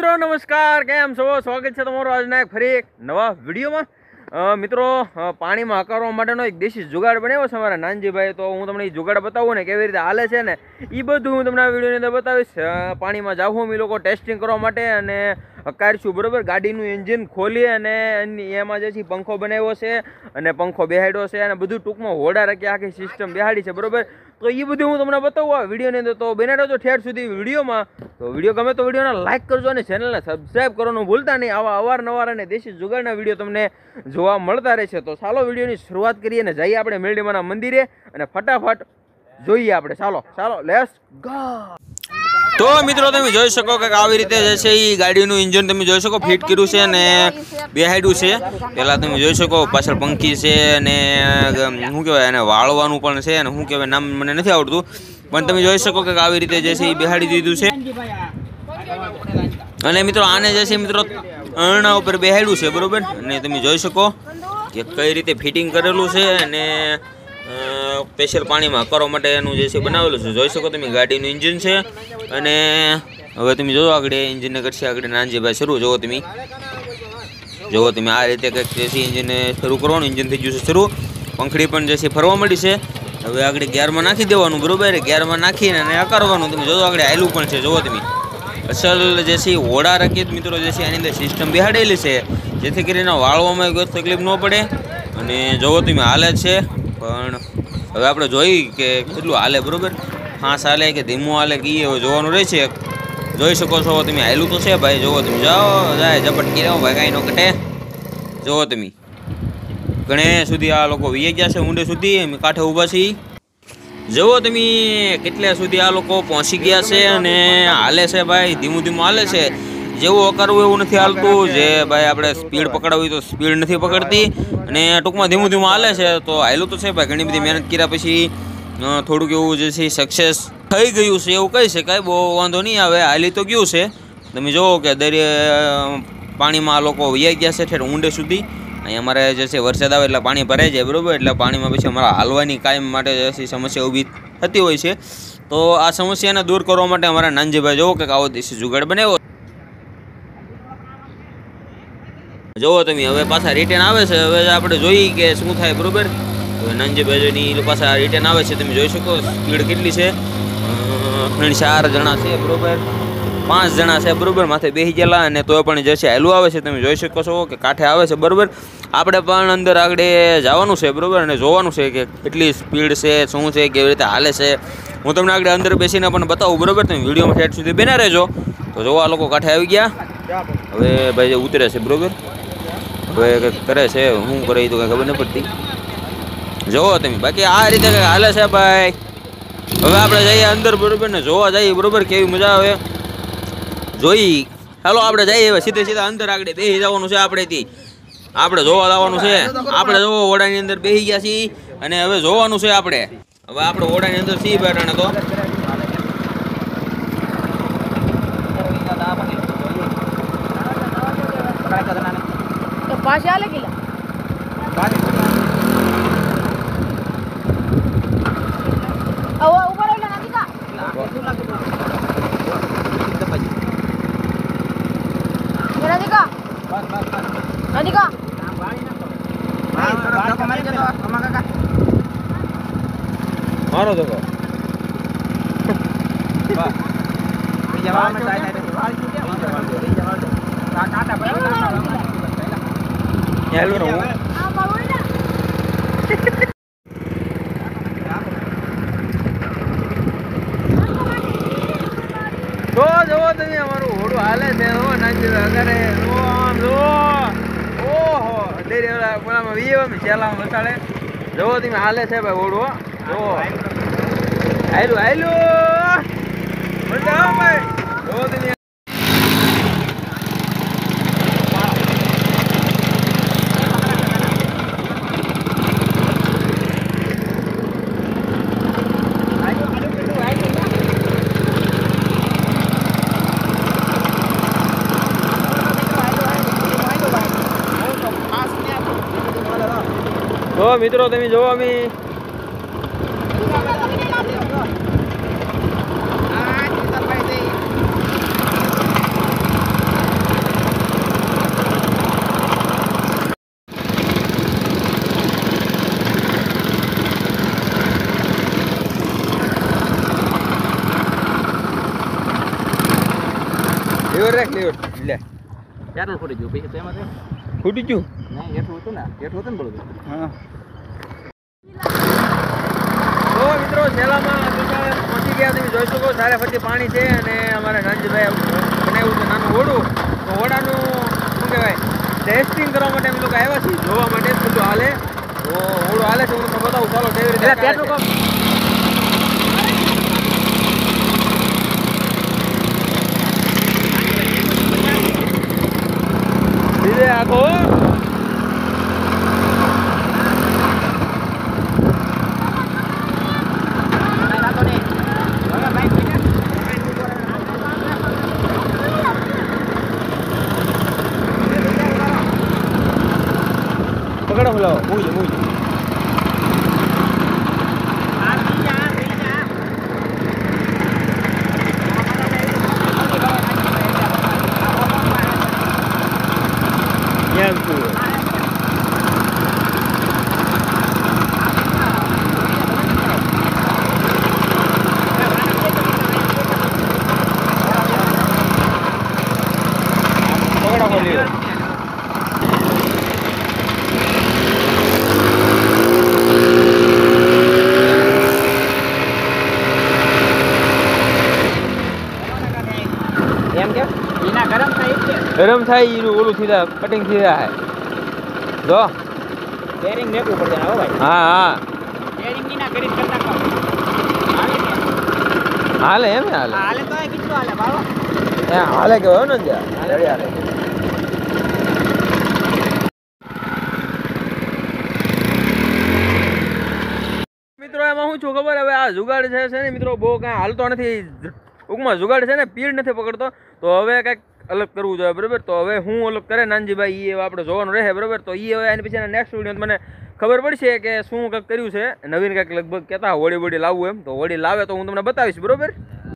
નમસ્કાર. કેમ છો? સ્વાગત છે તમારું આજના એક ફરી એક નવા વિડીયોમાં. મિત્રો પાણીમાં હકારવા માટેનો એક દેશી જુગાડ બનાવ્યો છે અમારા નાનજીભાઈ તો હું તમને એ જુગાડ બતાવું ને કેવી રીતે હાલે છે ને એ બધું હું તમને આ વિડીયોની અંદર બતાવીશ. પાણીમાં જાઉં અમે લોકો ટેસ્ટિંગ કરવા માટે અને હકારશું, બરોબર? ગાડીનું એન્જિન ખોલી અને એમાં જે છે પંખો બનાવ્યો છે અને પંખો બેહાડ્યો છે અને બધું ટૂંકમાં હોડા રાખી આખી સિસ્ટમ બેહાડી છે, બરોબર? તો એ બધું હું તમને બતાવું આ વિડીયોની અંદર. તો બને રહેજો ઠેર સુધી વિડીયોમાં. તો વીડિયો ગમે તો વિડીયોને લાઇક કરજો અને ચેનલને સબસ્ક્રાઈબ કરવાનું ભૂલતા નહીં. આવા અવારનવાર અને દેશી જુગાડના વીડિયો તમને જોવા મળતા રહેશે. તો ચાલો વિડીયોની શરૂઆત કરીએ અને જઈએ આપણે મેળડીમાના મંદિરે અને ફટાફટ જોઈએ આપણે. ચાલો ચાલો લેસ ગો તો મિત્રો તમે જોઈ શકો કે આવી રીતે જે છે એ ગાડીનું ઇન્જિન તમે જોઈ શકો ફિટ કર્યું છે અને બેહાડ્યું છે. પહેલાં તમે જોઈ શકો, પાછળ પંખી છે અને શું કહેવાય, એને વાળવાનું પણ છે અને શું કહેવાય, નામ મને નથી આવડતું. પણ તમે જોઈ શકો કે આવી રીતે જે છે એ બેહાડી દીધું છે. અને મિત્રો આને જે છે મિત્રો અરણા ઉપર બેહાડ્યું છે, બરોબર? અને તમે જોઈ શકો કે કઈ રીતે ફિટિંગ કરેલું છે અને સ્પેશિયલ પાણીમાં કરવા માટે એનું જે છે બનાવેલું છે. જોઈ શકો તમે, ગાડીનું ઇન્જિન છે અને હવે તમે જોવો આગળ ઇન્જિનને કરશે આગળ નાનજીભાઈ શરૂ. જોવો તમે. જોવો તમે, આ રીતે કંઈક જે ઇન્જિનને શરૂ કરવાનું. ઇન્જિન થઈ ગયું છે શરૂ. પંખડી પણ જે છે ફરવા મળી છે. હવે આગળ ગેરમાં નાખી દેવાનું, બરોબર? ગેરમાં નાખીને અને આકારવાનું. તમે જોવો આગળ, આયલું પણ છે. જોવો તમે. અસલ જે છે હોડા રાખીએ મિત્રો જે છે એની અંદર સિસ્ટમ બેહાડેલી છે. જેથી કરીને વાળવામાં કોઈ તકલીફ ન પડે. અને જોવો તમે, હાલે છે. પણ હવે આપણે જોઈ કે કેટલું હાલે, બરોબર? ફાંસ હાલે કે ધીમું હાલે કે એ જોવાનું રહે છે જોઈ શકો છો તમે હાલું તો છે, ભાઈ. જોવો તમે. જાઓ, જાય ઝપટકી રહો ભાઈ, કાંઈ ન કટે જોવો તમે. ઘણે સુધી આ લોકો વીએ ગયા છે, ઊંડે સુધી. કાંઠે ઊભા છીએ. જુઓ તમે કેટલા સુધી આ લોકો પહોંચી ગયા છે અને હાલે છે, ભાઈ. ધીમું ધીમું હાલે છે. જેવું અકારવું એવું નથી હાલતું. જે ભાઈ આપણે સ્પીડ પકડાવી તો સ્પીડ નથી પકડતી. અને ટૂંકમાં ધીમું ધીમું હાલે છે. તો હાલું તો છે ભાઈ. ઘણી બધી મહેનત કર્યા પછી થોડુંક એવું જે છે સક્સેસ થઈ ગયું છે એવું કહી શકાય. બહુ વાંધો નહીં આવે. હાલી તો ગયું છે. તમે જુઓ કે દરિયા પાણીમાં આ લોકો વૈયા ગયા છે ઠેર ઊંડે સુધી. અહીં અમારે જે છે વરસાદ આવે એટલે પાણી ભરાઈ જાય બરાબર? એટલે પાણીમાં પછી અમારા હાલવાની કાયમ માટે જે છે સમસ્યા ઊભી થતી હોય છે. તો આ સમસ્યાને દૂર કરવા માટે અમારા નાનજીભાઈ જોવો કે આવો દેશી જુગાડ બનાવ્યો જોવો તમે હવે પાછા રિટર્ન આવે છે. હવે આપણે જોઈએ કે શું થાય બરોબર? હવે નાનજીભાઈની પાછા રિટર્ન આવે છે. તમે જોઈ શકો સ્પીડ કેટલી છે. ચાર જણા છે બરોબર? પાંચ જણા છે બરોબર? માથે બેસી ગયેલા અને તો પણ જે છે હેલું આવે છે. તમે જોઈ શકો છો કે કાંઠે આવે છે બરાબર? આપણે પણ અંદર આગળ જવાનું છે બરાબર? અને જોવાનું છે કે કેટલી સ્પીડ છે શું છે કેવી રીતે હાલે છે. હું તમને આગળ અંદર બેસીને પણ બતાવું બરાબર? તમે વિડીયોમાં સેટ સુધી બેના રહેજો. તો જોવા લોકો કાંઠે આવી ગયા. હવે ભાઈ જે ઉતરે છે બરોબર? હવે કરે છે શું કરે તો કંઈ ખબર નથી પડતી. જોવો તમે, બાકી આ રીતે હાલે છે ભાઈ. હવે આપણે જઈએ અંદર બરોબર ને જોવા જઈએ, બરોબર કેવી મજા આવે. જોઈ ચાલો આપણે જઈએ હવે સીધે સીધા અંદર આગળ બેસી જવાનું છે આપણેથી આપણે જોવા જવાનું છે. આપણે જોવો ઓડાની અંદર બેસી ગયા છીએ અને હવે જોવાનું છે આપણે. હવે આપણે ઓડાની અંદર સી બેઠાને તો. ಭಾಷೆ ಆಗ್ಲಿಕ್ಕಿಲ್ಲ ಅವ ಉಬರಲ್ಲ ನನಗ ನನಗ ನನಗ ಮಾರೋದು જવાબ જવાબ જવાબ કાટા તો હેલો ને હું હા બરોબર ને જો જોવો તમે અમારું હોડું હાલે છે હો નાખી અગરે જો આમ જો ઓહો ડેરી ઓલા પેલામાં વીએ અમે શેલામાં બસાડે જોવો તમે હાલે છે ભાઈ હોડું હો જોવો હાયલું હાયલું મજા આવે ભાઈ જોવો તમે તો મિત્રો તમે જોવો અમે. લેવર રાખ લેવર લે. ક્યારે ફોટો જોયું પછી તેમાં ફૂટી ગયું? નહીં હેઠું હતું ને હેઠું હતું ને બરોબર હા. તો મિત્રો છેલ્લામાં પહોંચી ગયા તમે જોઈ શકો સારે ફરતી પાણી છે અને અમારે નંદભાઈ બનાવ્યું છે નાનું ઓડું તો ઓડાનું શું કહેવાય ટેસ્ટિંગ કરવા માટે અમે લોકો આવ્યા છીએ જોવા માટે બધું હાલે. તો ઓળું હાલે છે હું તમને બતાવું ચાલો કેવી રીતે ચાલે પેટ્રોલ છે. ધીરે આખો પકડો બોલાવો મૂવી મૂવી એમ શું પકડો બોલ્યો એમ કેમ એના ગરમ થાય છે. ગરમ થાય એનું ઓલું સીધા કટિંગ સીધા હે જો. બેરિંગ મેકવું પડે હો ભાઈ? હા હા. બેરિંગની ના કરી કરતા કામ હાલે હાલે એમ હાલે? હાલે તો કેટલું હાલે બાબા એ હાલે હો ને હાલે. હાલે મિત્રો એમાં હું છું ખબર? હવે આ જુગાડ છે છે ને મિત્રો, બહુ કાંઈ હાલતો નથી. ટૂંકમાં જુગાડ છે ને, પીડ નથી પકડતો. તો હવે કંઈક અલગ કરવું જોઈએ, બરાબર? તો હવે હું અલગ કરે, નાનજીભાઈ એ આપણે જોવાનું રહે, બરાબર? તો એ હવે એની પછી નેક્સ્ટ વીડિયો મને ખબર પડશે કે શું કંઈક કર્યું છે. નવીન કંઈક લગભગ કહેતા હોળી વળી લાવવું એમ. તો હોળી લાવે તો હું તમને બતાવીશ, બરાબર?